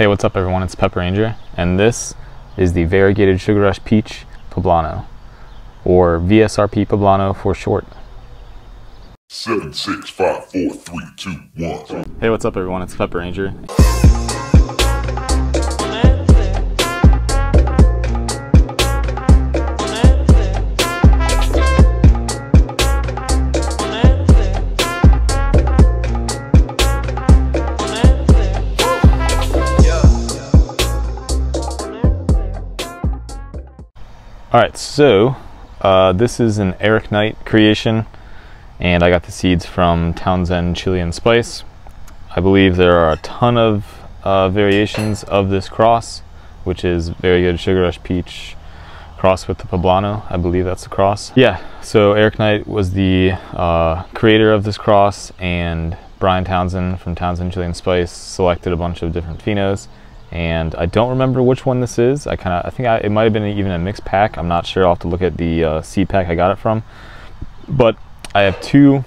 Hey, what's up everyone? It's Pep Ranger, and this is the Variegated Sugar Rush Peach Poblano, or VSRP Poblano for short. Seven, six, five, four, three, two, one. Hey, what's up everyone? It's Pep Ranger. All right, so uh, this is an Eric Knight creation, and I got the seeds from Townsend Chili and Spice. I believe there are a ton of uh, variations of this cross, which is Variegated Sugar Rush Peach cross with the Poblano. I believe that's the cross. Yeah, so Eric Knight was the uh, creator of this cross, and Brian Townsend from Townsend Chili and Spice selected a bunch of different phenos and I don't remember which one this is. I kind of, I think I, it might have been even a mixed pack. I'm not sure. I'll have to look at the uh, seed pack I got it from. But I have two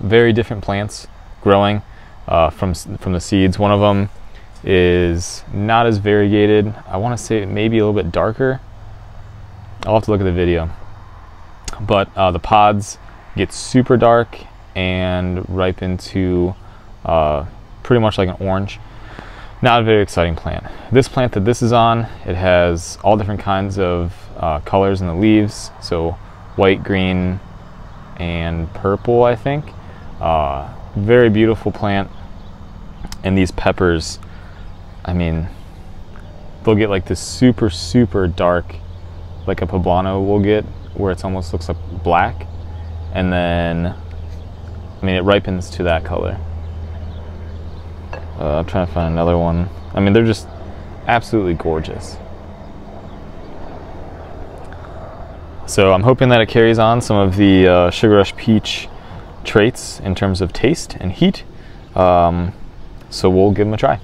very different plants growing uh, from from the seeds. One of them is not as variegated. I want to say it maybe a little bit darker. I'll have to look at the video. But uh, the pods get super dark and ripen to uh, pretty much like an orange not a very exciting plant. This plant that this is on, it has all different kinds of uh, colors in the leaves. So white, green, and purple, I think. Uh, very beautiful plant. And these peppers, I mean, they'll get like this super, super dark, like a poblano will get, where it almost looks like black. And then, I mean, it ripens to that color. Uh, I'm trying to find another one. I mean, they're just absolutely gorgeous. So I'm hoping that it carries on some of the uh, Sugar Rush Peach traits in terms of taste and heat. Um, so we'll give them a try.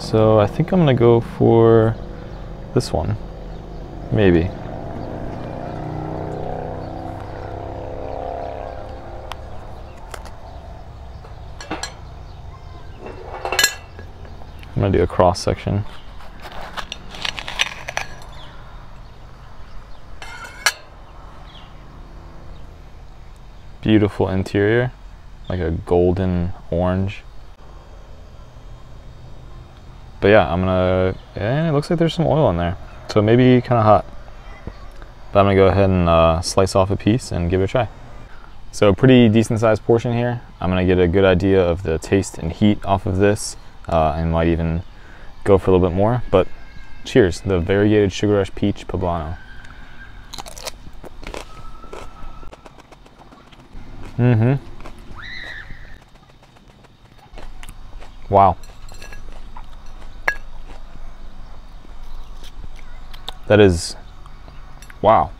So I think I'm gonna go for this one, maybe. I'm gonna do a cross section. Beautiful interior, like a golden orange. But yeah, I'm gonna, and it looks like there's some oil in there. So maybe kind of hot. But I'm gonna go ahead and uh, slice off a piece and give it a try. So pretty decent sized portion here. I'm gonna get a good idea of the taste and heat off of this uh, and might even go for a little bit more. But cheers, the variegated sugar rush peach poblano. Mm-hmm. Wow. That is, wow.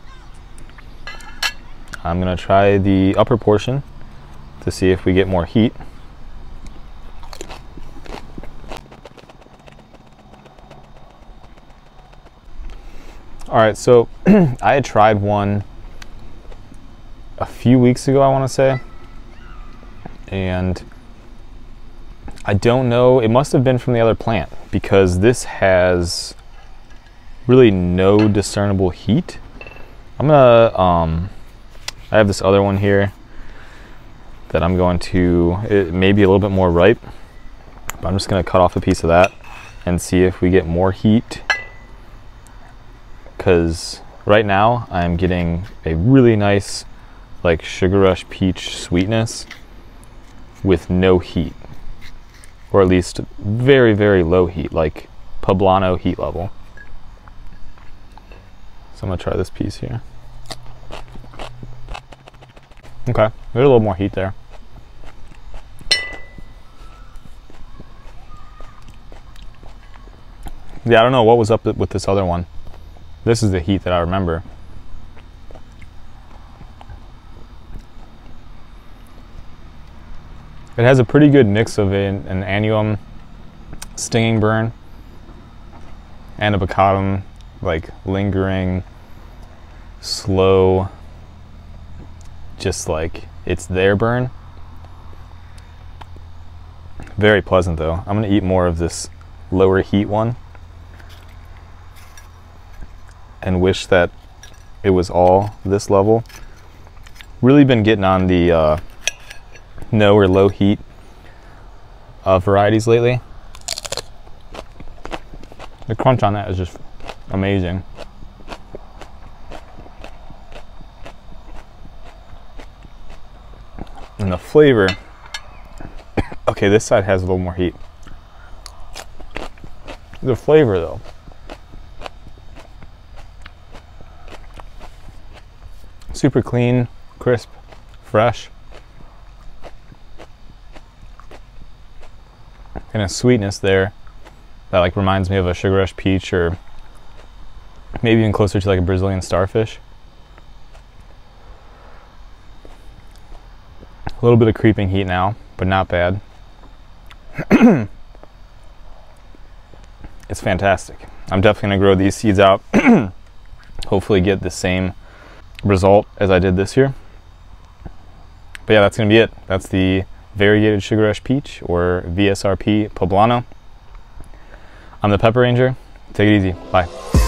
I'm gonna try the upper portion to see if we get more heat. All right, so I had tried one a few weeks ago, I want to say, and I don't know, it must have been from the other plant because this has really no discernible heat. I'm gonna, um, I have this other one here that I'm going to, it may be a little bit more ripe, but I'm just gonna cut off a piece of that and see if we get more heat because right now I'm getting a really nice like sugar rush peach sweetness with no heat. Or at least very very low heat like poblano heat level. So I'm gonna try this piece here. Okay there's a little more heat there. Yeah I don't know what was up with this other one this is the heat that I remember. It has a pretty good mix of an, an annuum stinging burn and a baccatum like lingering slow just like it's their burn Very pleasant though. I'm gonna eat more of this lower heat one and wish that it was all this level. Really been getting on the uh, no or low heat uh, varieties lately. The crunch on that is just amazing. And the flavor, okay, this side has a little more heat. The flavor though, super clean, crisp, fresh. And a sweetness there that like reminds me of a sugar rush peach or maybe even closer to like a Brazilian starfish. A little bit of creeping heat now, but not bad. it's fantastic. I'm definitely gonna grow these seeds out. Hopefully get the same result as I did this year. But yeah, that's gonna be it. That's the variegated sugar rush peach or VSRP poblano. I'm the Pepper Ranger. Take it easy. Bye.